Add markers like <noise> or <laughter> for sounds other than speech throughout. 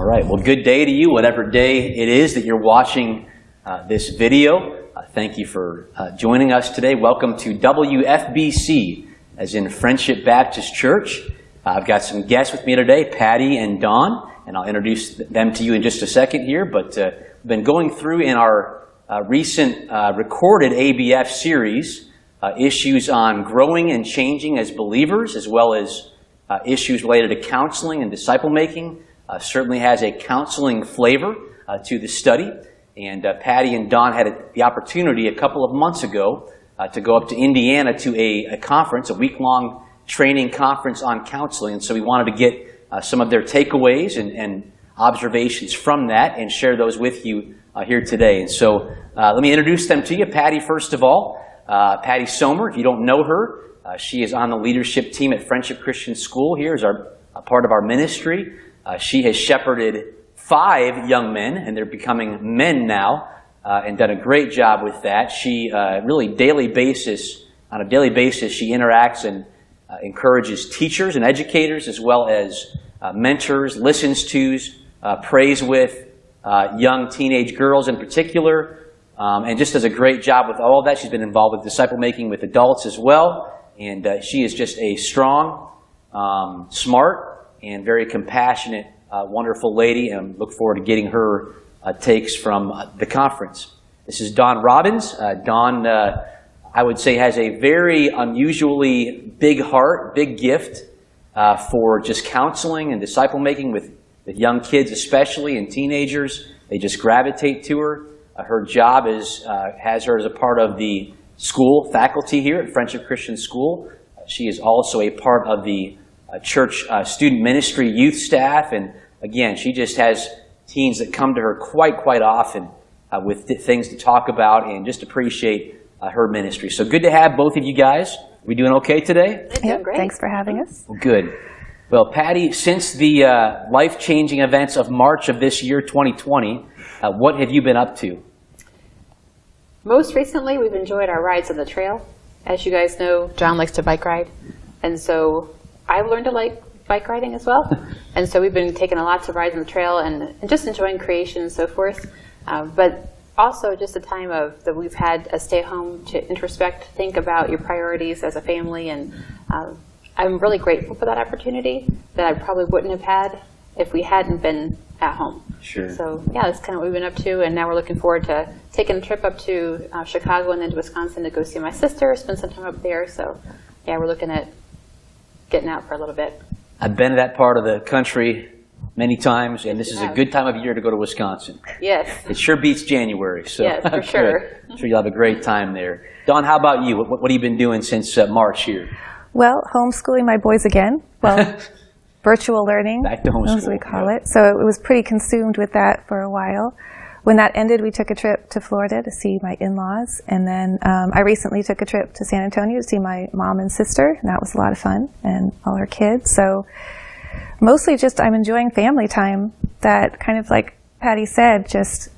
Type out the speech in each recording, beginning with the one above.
All right. Well, good day to you, whatever day it is that you're watching uh, this video. Uh, thank you for uh, joining us today. Welcome to WFBC, as in Friendship Baptist Church. Uh, I've got some guests with me today, Patty and Dawn, and I'll introduce them to you in just a second here. But uh, we've been going through in our uh, recent recorded ABF series issues on growing and changing as believers, as well as issues related to counseling and disciple making uh, certainly has a counseling flavor uh, to the study. And uh, Patty and Dawn had a, the opportunity a couple of months ago uh, to go up to Indiana to a, a conference, a week-long training conference on counseling. And so we wanted to get uh, some of their takeaways and, and, observations from that and share those with you uh, here today. And so let me introduce them to you. Patty, first of all. Patty Soemer, if you don't know her, she is on the leadership team at Friendship Christian School here as our, part of our ministry. Uh, she has shepherded five young men, and they're becoming men now, uh, and done a great job with that. She uh, really daily basis, on a daily basis, she interacts and uh, encourages teachers and educators as well as uh, mentors, listens to, uh, prays with young teenage girls in particular, um, and just does a great job with all of that. She's been involved with disciple making with adults as well, and she is just a strong, um, smart, and very compassionate, uh, wonderful lady, and look forward to getting her uh, takes from uh, the conference. This is Dawn Robins. Uh, Dawn, uh, I would say, has a very unusually big heart, big gift uh, for just counseling and disciple making with, with young kids, especially and teenagers. They just gravitate to her. her job is has her as a part of the school faculty here at Friendship Christian School. She is also a part of the church uh, student ministry youth staff. And again, she just has teens that come to her quite, quite often uh, with th things to talk about and just appreciate uh, her ministry. So good to have both of you guys. We doing okay today? Yeah, great. Thanks for having us. Well, good. Well, Patty, since the uh, life-changing events of March of this year, 2020, uh, what have you been up to? Most recently, we've enjoyed our rides on the trail. As you guys know, John likes to bike ride. And so I've learned to like bike riding as well. <laughs> and so we've been taking lots of rides on the trail and, and just enjoying creation and so forth. Uh, but also just a time of that we've had a stay home to introspect, think about your priorities as a family. And uh, I'm really grateful for that opportunity that I probably wouldn't have had if we hadn't been at home. Sure. So yeah, that's kind of what we've been up to, and now we're looking forward to taking a trip up to uh, Chicago and then to Wisconsin to go see my sister, spend some time up there. So yeah, we're looking at getting out for a little bit. I've been to that part of the country many times, and this is a good time of year to go to Wisconsin. Yes. It sure beats January. So yes, for <laughs> sure. I'm sure you'll have a great time there. Dawn, how about you? What, what have you been doing since uh, March here? Well, homeschooling my boys again. Well, <laughs> virtual learning, Back to homeschool, as we call yeah. it. So it was pretty consumed with that for a while. When that ended, we took a trip to Florida to see my in-laws, and then um, I recently took a trip to San Antonio to see my mom and sister, and that was a lot of fun, and all her kids. So mostly just I'm enjoying family time. That kind of like Patty said, just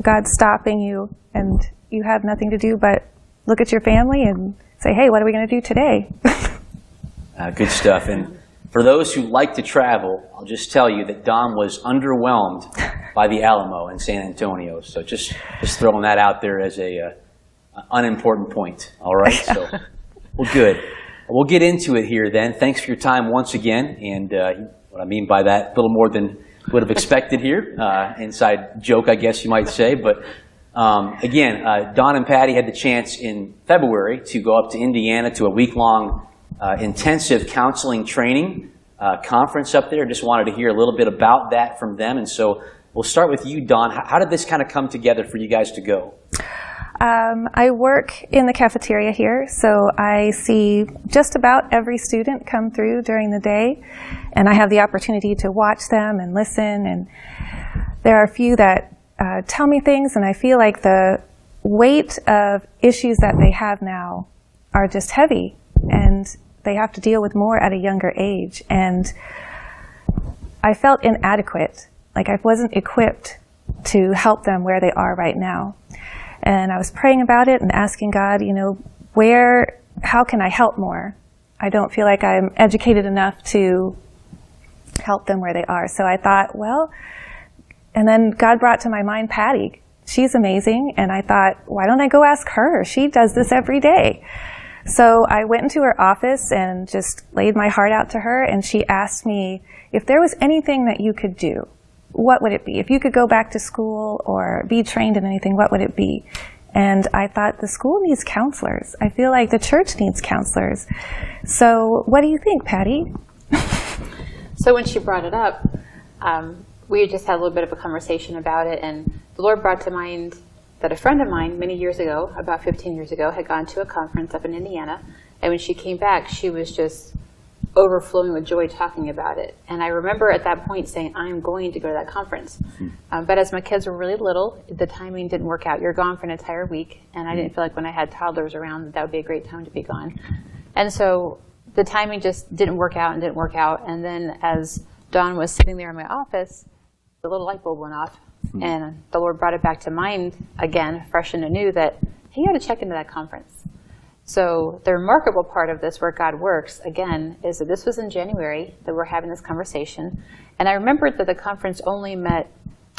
God stopping you, and you have nothing to do but look at your family and say, "Hey, what are we going to do today?" <laughs> uh, good stuff, and for those who like to travel, I'll just tell you that Dawn was underwhelmed <laughs> by the Alamo in San Antonio. So just, just throwing that out there as a uh, unimportant point. All right. So, <laughs> well, good. We'll get into it here then. Thanks for your time once again. And uh, what I mean by that, a little more than would have expected here. Uh, inside joke, I guess you might say. But um, again, uh, Dawn and Patty had the chance in February to go up to Indiana to a week-long uh, intensive counseling training uh, conference up there. Just wanted to hear a little bit about that from them. And so we'll start with you, Dawn. How, how did this kind of come together for you guys to go? Um, I work in the cafeteria here, so I see just about every student come through during the day, and I have the opportunity to watch them and listen. And there are a few that uh, tell me things, and I feel like the weight of issues that they have now are just heavy, and they have to deal with more at a younger age. And I felt inadequate, like I wasn't equipped to help them where they are right now. And I was praying about it and asking God, you know, where, how can I help more? I don't feel like I'm educated enough to help them where they are. So I thought, well, and then God brought to my mind Patty. She's amazing. And I thought, why don't I go ask her? She does this every day. So I went into her office and just laid my heart out to her. And she asked me if there was anything that you could do, what would it be? If you could go back to school or be trained in anything, what would it be? And I thought the school needs counselors. I feel like the church needs counselors. So what do you think, Patty? <laughs> so when she brought it up, um, we just had a little bit of a conversation about it, and the Lord brought to mind that a friend of mine many years ago, about 15 years ago, had gone to a conference up in Indiana, and when she came back, she was just overflowing with joy talking about it. And I remember at that point saying, I'm going to go to that conference. Mm-hmm. Um, but as my kids were really little, the timing didn't work out. You're gone for an entire week, and I didn't feel like when I had toddlers around that, that would be a great time to be gone. And so the timing just didn't work out and didn't work out. And then as Dawn was sitting there in my office, the little light bulb went off. Mm-hmm. And the Lord brought it back to mind again, fresh and anew, that, he got to check into that conference. So the remarkable part of this, where God works, again, is that this was in January that we're having this conversation. And I remembered that the conference only met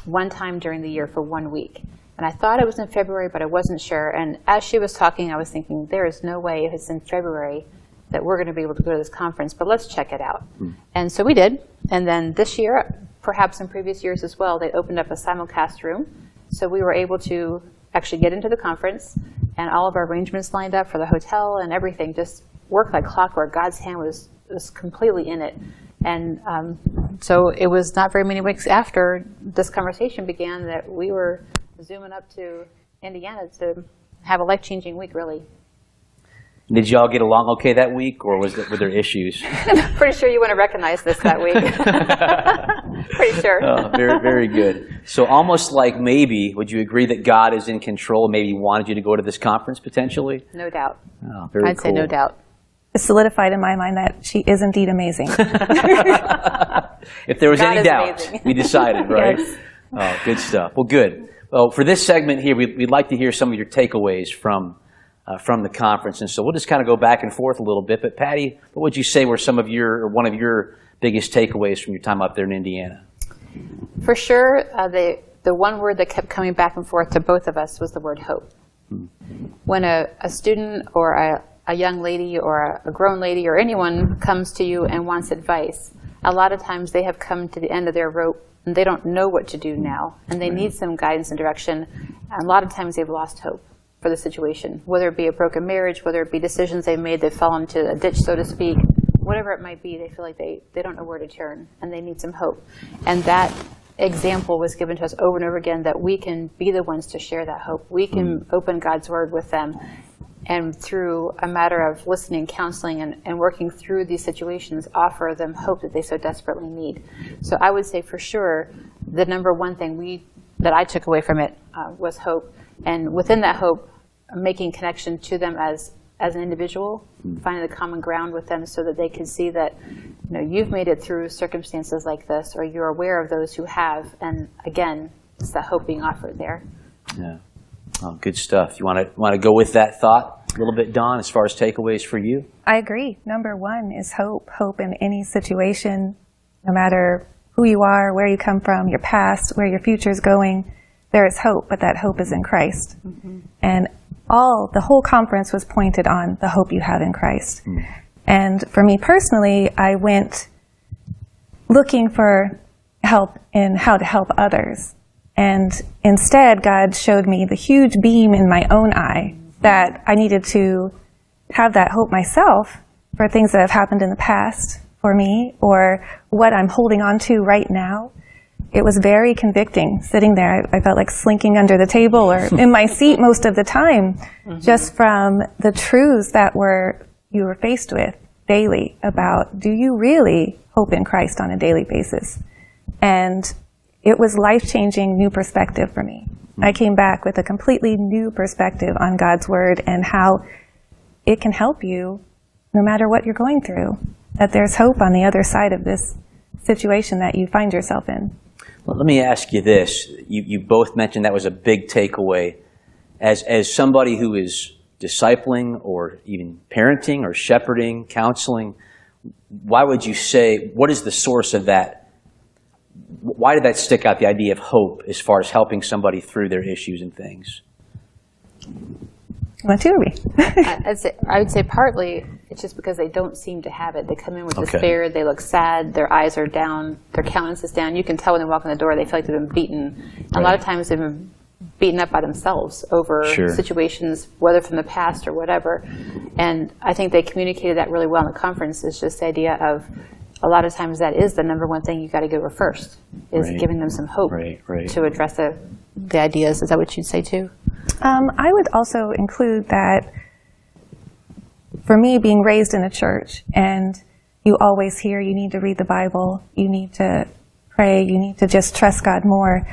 one time during the year for one week. And I thought it was in February, but I wasn't sure. And as she was talking, I was thinking, there is no way if it's in February that we're going to be able to go to this conference, but let's check it out. Mm. And so we did. And then this year, perhaps in previous years as well, they opened up a simulcast room. So we were able to actually get into the conference, and all of our arrangements lined up for the hotel and everything just worked like clockwork. God's hand was, was completely in it. And um, so it was not very many weeks after this conversation began that we were zooming up to Indiana to have a life-changing week, really. Did y'all get along okay that week, or was it, were there issues? I'm <laughs> pretty sure you want to recognize this that week. <laughs> <laughs> <laughs> pretty sure. Oh, very, very good. So almost like maybe, would you agree that God is in control? Maybe He wanted you to go to this conference potentially? No doubt. Oh, very I'd cool. say no doubt. It's solidified in my mind that she is indeed amazing. <laughs> if there was God any doubt, we decided, <laughs> right? Yes. Oh, good stuff. Well, good. Well, for this segment here, we'd, we'd like to hear some of your takeaways from uh, from the conference. And so we'll just kind of go back and forth a little bit. But Patty, what would you say were some of your, or one of your biggest takeaways from your time up there in Indiana? For sure, uh, the, the one word that kept coming back and forth to both of us was the word hope. Hmm. When a, a student or a, a young lady or a, a grown lady or anyone comes to you and wants advice, a lot of times they have come to the end of their rope and they don't know what to do now and they need some guidance and direction. And a lot of times they've lost hope for the situation, whether it be a broken marriage, whether it be decisions they've made that fell into a ditch, so to speak, whatever it might be, they feel like they, they don't know where to turn and they need some hope. And that example was given to us over and over again that we can be the ones to share that hope. We can mm. open God's word with them. And through a matter of listening, counseling, and, and working through these situations, offer them hope that they so desperately need. So I would say for sure, the number one thing we that I took away from it uh, was hope and within that hope, making connection to them as as an individual, mm. finding the common ground with them so that they can see that you know you've made it through circumstances like this, or you're aware of those who have, and again, it's that hope being offered there. Yeah, oh, good stuff. You want to want to go with that thought a little bit, Dawn, as far as takeaways for you? I agree. Number one is hope. Hope in any situation, no matter who you are, where you come from, your past, where your future is going there is hope, but that hope is in Christ. Mm-hmm. And all, the whole conference was pointed on the hope you have in Christ. Mm. And for me personally, I went looking for help in how to help others. And instead, God showed me the huge beam in my own eye that I needed to have that hope myself for things that have happened in the past for me or what I'm holding on to right now it was very convicting sitting there. I, I, felt like slinking under the table or <laughs> in my seat most of the time, mm-hmm. just from the truths that were you were faced with daily about do you really hope in Christ on a daily basis? And it was life changing new perspective for me. Mm-hmm. I came back with a completely new perspective on God's word and how it can help you no matter what you're going through. That there's hope on the other side of this situation that you find yourself in. Well, let me ask you this. You, you both mentioned that was a big takeaway. As, as somebody who is discipling or even parenting or shepherding, counseling, why would you say, what is the source of that? Why did that stick out, the idea of hope, as far as helping somebody through their issues and things? Want to me? <laughs> I- I'd say, I would say partly it's just because they don't seem to have it. They come in with Okay. despair. They look sad. Their eyes are down. Their countenance is down. You can tell when they walk in the door. They feel like they've been beaten. A lot of times they've been beaten up by themselves over Sure. situations, whether from the past or whatever. And I think they communicated that really well in the conference. Is just the idea of a lot of times that is the number one thing you've got to go over first is Right. giving them some hope Right, right. to address the the ideas. Is that what you'd say too? Um, I would also include that for me, being raised in a church, and you always hear you need to read the Bible, you need to pray, you need to just trust God more,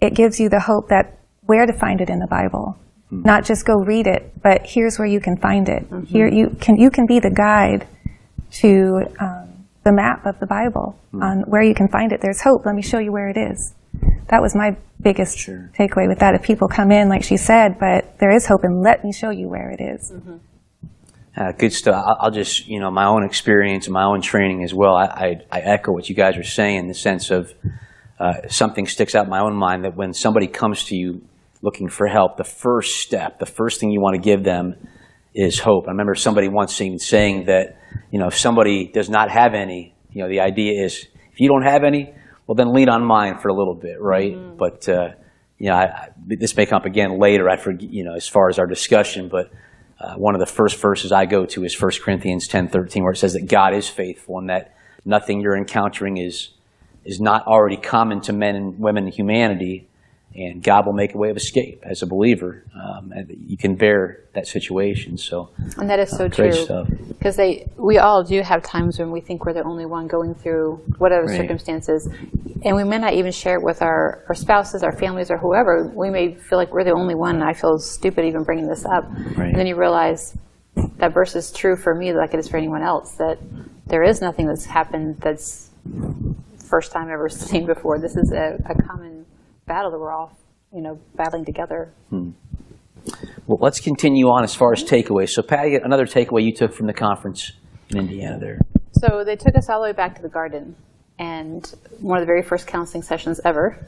it gives you the hope that where to find it in the Bible. Not just go read it, but here's where you can find it. Here you can you can be the guide to um, the map of the Bible on where you can find it. There's hope. Let me show you where it is. That was my biggest Sure. takeaway with that. If people come in, like she said, but there is hope, and let me show you where it is. Uh, good stuff. I'll, I'll just, you know, my own experience and my own training as well. I, I, I echo what you guys are saying in the sense of uh, something sticks out in my own mind that when somebody comes to you looking for help, the first step, the first thing you want to give them is hope. I remember somebody once saying, saying that, you know, if somebody does not have any, you know, the idea is if you don't have any, well, then lean on mine for a little bit, right? But, uh, you know, I, I, this may come up again later, I forget, you know, as far as our discussion, but uh, one of the first verses I go to is 1 Corinthians 10:13, where it says that God is faithful and that nothing you're encountering is is not already common to men and women in humanity, and God will make a way of escape as a believer, um, and you can bear that situation. So, And that is so great true. Because they, we all do have times when we think we're the only one going through whatever Right. circumstances, and we may not even share it with our, our spouses, our families, or whoever. We may feel like we're the only one. And I feel stupid even bringing this up. Right. And then you realize that verse is true for me, like it is for anyone else. That there is nothing that's happened that's first time ever <laughs> seen before. This is a, a common battle that we're all, you know, battling together. Hmm. well, let's continue on as far as takeaways. So, Patty, another takeaway you took from the conference in Indiana there. So they took us all the way back to the garden, and one of the very first counseling sessions ever,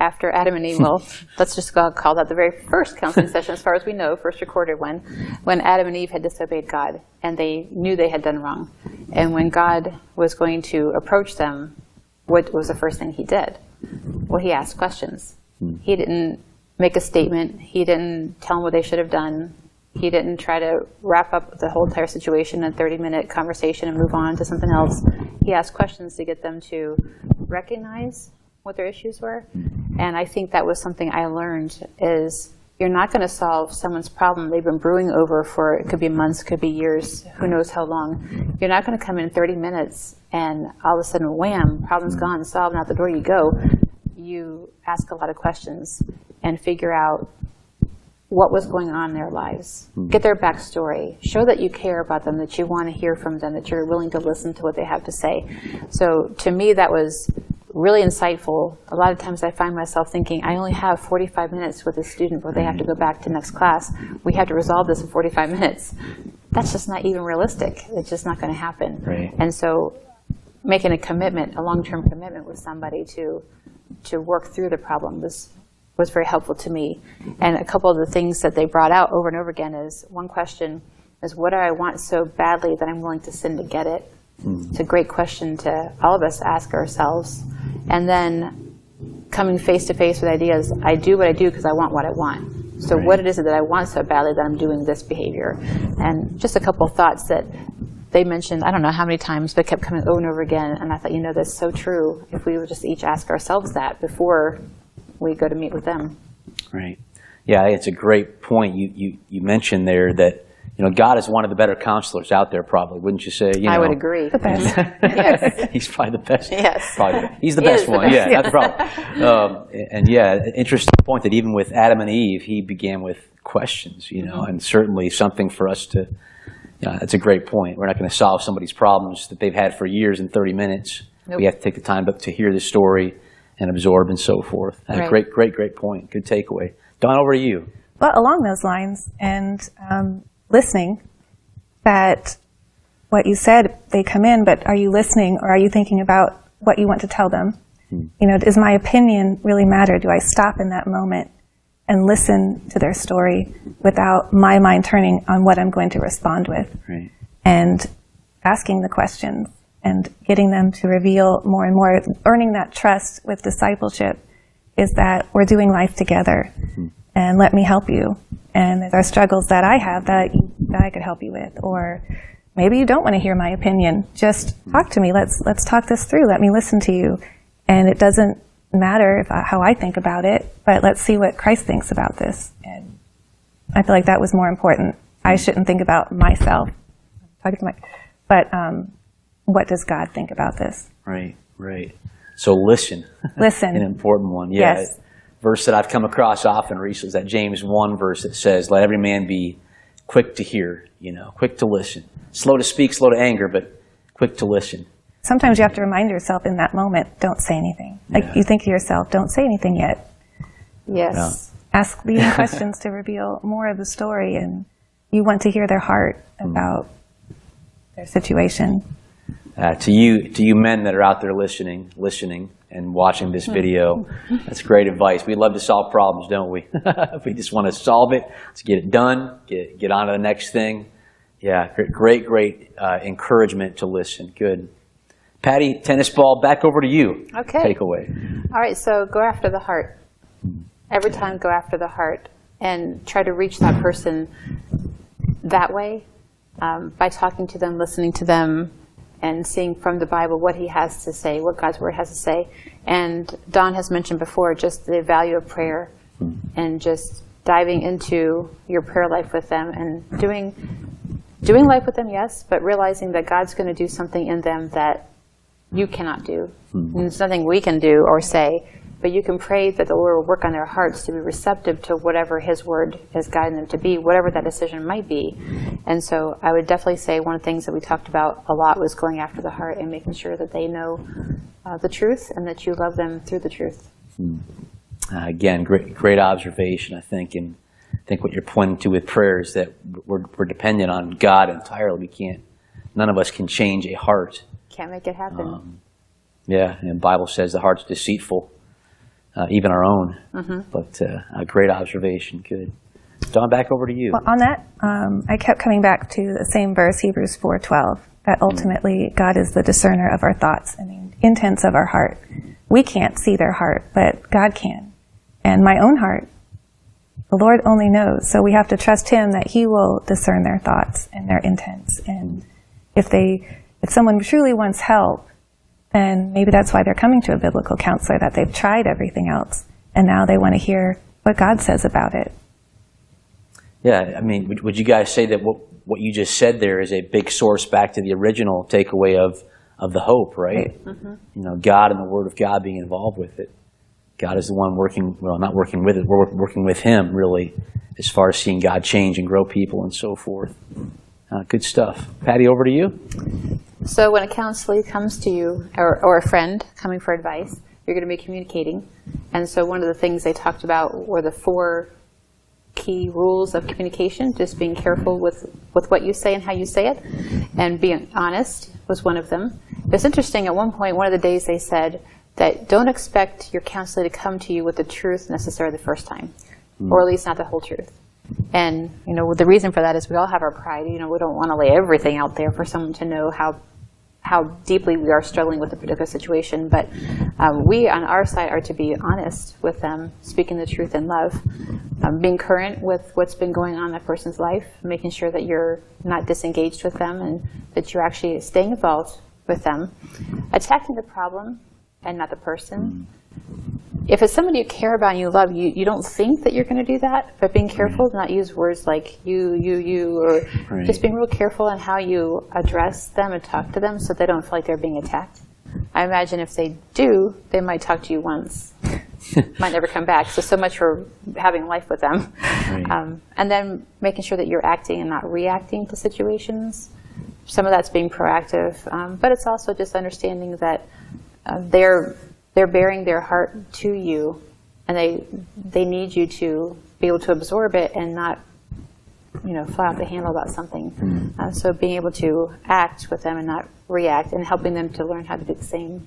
after Adam and Eve. <laughs> Well, let's just go, call that the very first counseling session, as far as we know, first recorded one, when Adam and Eve had disobeyed God, and they knew they had done wrong, and when God was going to approach them, what was the first thing He did? Well, He asked questions. He didn't make a statement. He didn't tell them what they should have done. He didn't try to wrap up the whole entire situation in a 30 minute conversation and move on to something else. He asked questions to get them to recognize what their issues were. And I think that was something I learned is you're not going to solve someone's problem they've been brewing over for it could be months, could be years, who knows how long. You're not going to come in 30 minutes and all of a sudden wham, problem's mm. gone, solved, and out the door you go. You ask a lot of questions and figure out what was going on in their lives. Mm. Get their backstory. Show that you care about them, that you want to hear from them, that you're willing to listen to what they have to say. So to me, that was really insightful. A lot of times I find myself thinking, I only have 45 minutes with a student before they have to go back to next class. We have to resolve this in 45 minutes. That's just not even realistic. It's just not going to happen. Right. And so making a commitment, a long-term commitment with somebody to to work through the problem was was very helpful to me. And a couple of the things that they brought out over and over again is one question is what do I want so badly that I'm willing to sin to get it? Mm. It's a great question to all of us ask ourselves. And then coming face to face with ideas, I do what I do because I want what I want. So Right. what it is that I want so badly that I'm doing this behavior. And just a couple of thoughts that they mentioned, I don't know how many times, but kept coming over and over again. And I thought, you know, that's so true. If we would just each ask ourselves that before we go to meet with them. Right. Yeah, it's a great point. You, you, you mentioned there that, you know, God is one of the better counselors out there, probably, wouldn't you say? You I would agree. The best. <laughs> yes. he's probably the best. Yes. Probably. He's the He best is the one. best, Yeah, yes. that's the problem. <laughs> Um, and yeah, interesting point that even with Adam and Eve, he began with questions, you know, Mm-hmm. and certainly something for us to, yeah, that's a great point. We're not going to solve somebody's problems that they've had for years in 30 minutes. Nope. We have to take the time to, to hear the story and absorb and so forth. Uh, Right. Great, great, great point. Good takeaway. Dawn, over to you. But along those lines and um, listening, that what you said, they come in, but are you listening or are you thinking about what you want to tell them? Hmm. You know, does my opinion really matter? Do I stop in that moment and listen to their story without my mind turning on what I'm going to respond with? Right. and asking the questions and getting them to reveal more and more, earning that trust with discipleship is that we're doing life together hmm. And let me help you. And there are struggles that I have that, you, that I could help you with. Or maybe you don't want to hear my opinion. Just talk to me. Let's, let's talk this through. Let me listen to you. And it doesn't matter if, how I think about it, but let's see what Christ thinks about this. And I feel like that was more important. I shouldn't think about myself talking to my, but um, what does God think about this? Right, right. So listen. Listen. <laughs> An important one. Yeah. Yes. Verse that I've come across often recently is that James 1 verse that says, Let every man be quick to hear, you know, quick to listen. Slow to speak, slow to anger, but quick to listen. Sometimes you have to remind yourself in that moment, don't say anything. Like Yeah. you think to yourself, don't say anything yet. Yes. Ask leading <laughs> questions to reveal more of the story, and you want to hear their heart Hmm. about their situation. Uh, to you, to you men that are out there listening, listening and watching this video, that's great advice. We love to solve problems, don't we? <laughs> we just want to solve it. Let's get it done. Get get on to the next thing. Yeah, great, great, great uh, encouragement to listen. Good. Patty, tennis ball, back over to you. Okay. Takeaway. All right, so go after the heart. Every time, go after the heart and try to reach that person that way um, by talking to them, listening to them, and seeing from the Bible what He has to say, what God's Word has to say. And Dawn has mentioned before just the value of prayer mm-hmm. and just diving into your prayer life with them and doing doing life with them, yes, but realizing that God's going to do something in them that you cannot do. Mm-hmm. And There's nothing we can do or say, but you can pray that the Lord will work on their hearts to be receptive to whatever His Word is guiding them to be, whatever that decision might be. And so I would definitely say one of the things that we talked about a lot was going after the heart and making sure that they know uh, the truth and that you love them through the truth. Uh, again, great, great observation, I think, and I think what you're pointing to with prayer is that we're, we're dependent on God entirely. We can't, none of us can change a heart. Can't make it happen. Yeah, and the Bible says the heart's deceitful, uh, even our own. But uh, a great observation. Good. Dawn, back over to you. Well, on that, um, I kept coming back to the same verse, Hebrews 4:12, that ultimately God is the discerner of our thoughts and the intents of our heart. We can't see their heart, but God can. And my own heart, the Lord only knows. So we have to trust Him that He will discern their thoughts and their intents. And if they, if someone truly wants help, then maybe that's why they're coming to a biblical counselor, that they've tried everything else, and now they want to hear what God says about it. Yeah, I mean, would, would you guys say that what, what you just said there is a big source back to the original takeaway of, of the hope, right? Mm-hmm. You know, God and the Word of God being involved with it. God is the one working, well, not working with it, we're working with Him, really, as far as seeing God change and grow people and so forth. Uh, good stuff. Patty, over to you. So when a counselor comes to you, or, or a friend coming for advice, you're going to be communicating. And so one of the things they talked about were the four key rules of communication, just being careful with, with what you say and how you say it, and being honest was one of them. It's interesting, at one point, one of the days they said that don't expect your counselor to come to you with the truth necessarily the first time, or at least not the whole truth. And you know the reason for that is we all have our pride. You know we don't want to lay everything out there for someone to know how how deeply we are struggling with a particular situation. But um, we on our side are to be honest with them, speaking the truth in love, um, being current with what's been going on in that person's life, making sure that you're not disengaged with them and that you're actually staying involved with them, attacking the problem and not the person if it's somebody you care about and you love, you, you don't think that you're going to do that, but being careful to not use words like you, you, you, or Right. just being real careful in how you address them and talk to them so they don't feel like they're being attacked. I imagine if they do, they might talk to you once, <laughs> might never come back. So, so much for having life with them. Right. Um, and then making sure that you're acting and not reacting to situations. Some of that's being proactive, um, but it's also just understanding that uh, they're they're bearing their heart to you, and they they need you to be able to absorb it and not you know, fly off the handle about something. Uh, so being able to act with them and not react, and helping them to learn how to do the same.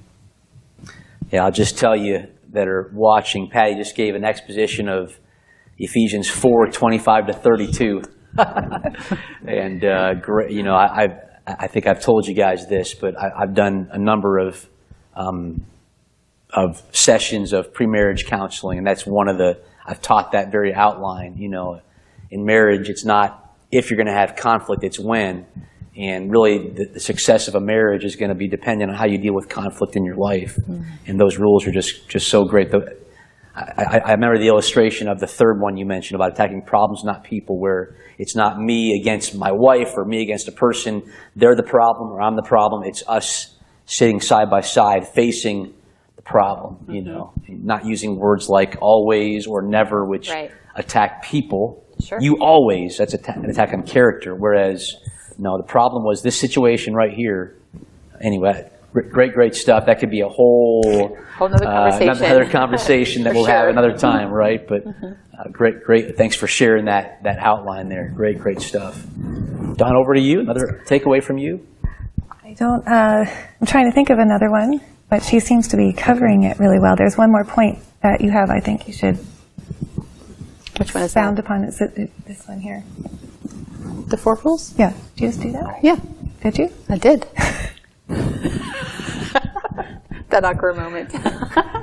Yeah, I'll just tell you that are watching, Patty just gave an exposition of Ephesians 4, 25 to 32. <laughs> and, uh, great, you know, I, I've, I think I've told you guys this, but I, I've done a number of, um, of sessions of pre-marriage counseling, and that's one of the, I've taught that very outline, you know, in marriage, it's not if you're going to have conflict, it's when. And really, the, the success of a marriage is going to be dependent on how you deal with conflict in your life. Mm-hmm. And those rules are just, just so great. The, I, I, I remember the illustration of the third one you mentioned about attacking problems, not people, where it's not me against my wife or me against a person. They're the problem or I'm the problem. It's us sitting side by side facing the problem, you know, not using words like always or never, which Right. attack people. Sure. You always, that's atta- an attack on character. Whereas, no, the problem was this situation right here. Anyway, great, great stuff. That could be a whole, Whole nother uh, conversation. another conversation <laughs> that we'll have another time, right? But uh, great, great. Thanks for sharing that that outline there. Great, great stuff. Dawn, over to you. Another takeaway from you. I don't, uh, I'm trying to think of another one, but she seems to be covering it really well. There's one more point that you have, I think you should Which one is sound that? upon. It's it- uh, this one here. The four rules? Yeah, did you just do that? Yeah, Did you? I did. <laughs> that awkward moment.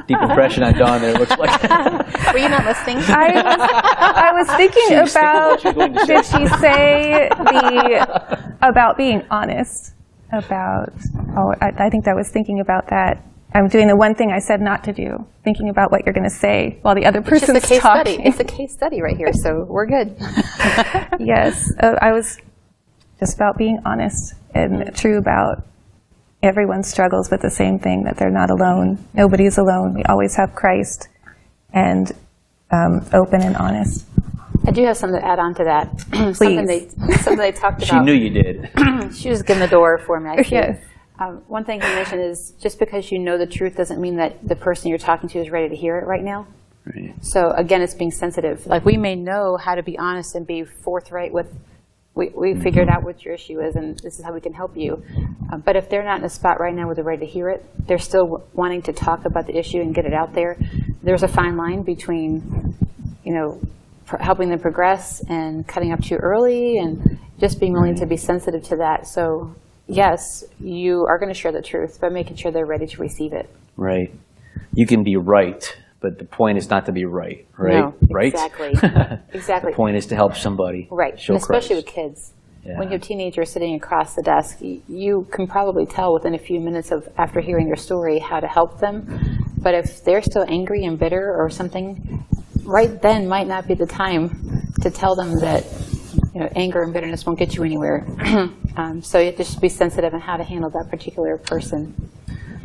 Deep impression on Dawn there. It looks like. <laughs> Were you not listening? I was, I was thinking <laughs> She was thinking about, what you were going to say. did she say the, about being honest? About, oh, I, I think I was thinking about that. I'm doing the one thing I said not to do, thinking about what you're going to say while the other It's just person's a case talking. study. It's a case study right here, so we're good. <laughs> yes, uh, I was just about being honest and true about everyone struggles with the same thing that they're not alone. Nobody's alone. We always have Christ, and um, open and honest. I do have something to add on to that. <clears throat> something they something they talked about. She knew you did. <clears throat> She was getting the door for me. I. <laughs> Yes. Um, one thing you mentioned is just because you know the truth doesn't mean that the person you're talking to is ready to hear it right now. Right. So again, it's being sensitive. Like we may know how to be honest and be forthright with, we, we figured out what your issue is and this is how we can help you. Uh, but if they're not in a spot right now where they're ready to hear it, they're still w- wanting to talk about the issue and get it out there. There's a fine line between, you know, helping them progress and cutting up too early and just being willing to be sensitive to that. So yes, you are going to share the truth, but making sure they're ready to receive it. Right. You can be right, but the point is not to be right, right? No, right? exactly. <laughs> Exactly. the point is to help somebody. Right, especially with kids. Yeah. When your teenager is sitting across the desk, you can probably tell within a few minutes of after hearing their story how to help them. But if they're still angry and bitter or something, right then might not be the time to tell them that you know anger and bitterness won't get you anywhere. <clears throat> um, so you have to just be sensitive on how to handle that particular person.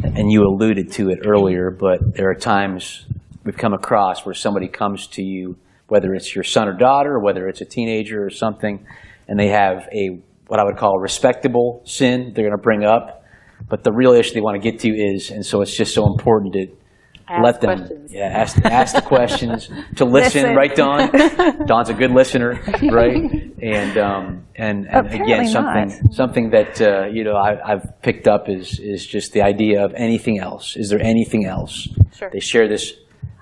and you alluded to it earlier, but there are times we've come across where somebody comes to you, whether it's your son or daughter, whether it's a teenager or something, and they have a what I would call respectable sin they're going to bring up, but the real issue they want to get to is, and so it's just so important to Ask let them questions. yeah ask ask the questions to listen, <laughs> Listen. right Dawn? <laughs> Dawn's a good listener right? And um and, and again something not. something that uh, you know I, I've picked up is is just the idea of anything else. Is there anything else? Sure. they share this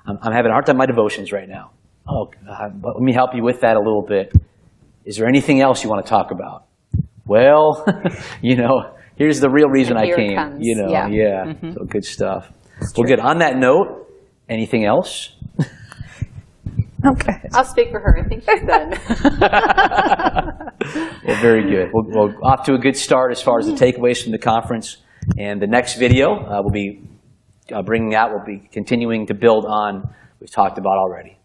I'm, I'm having a hard time my devotions right now. Oh uh, let me help you with that a little bit. Is there anything else you want to talk about? Well <laughs> you know here's the real reason I came you know Yeah. yeah, so good stuff well good on that note anything else <laughs> Okay. I'll speak for her. I think she's done. <laughs> <laughs> Well, very good. We'll, we're off to a good start as far as the takeaways from the conference. And the next video uh, we'll be uh, bringing out, we'll be continuing to build on what we've talked about already.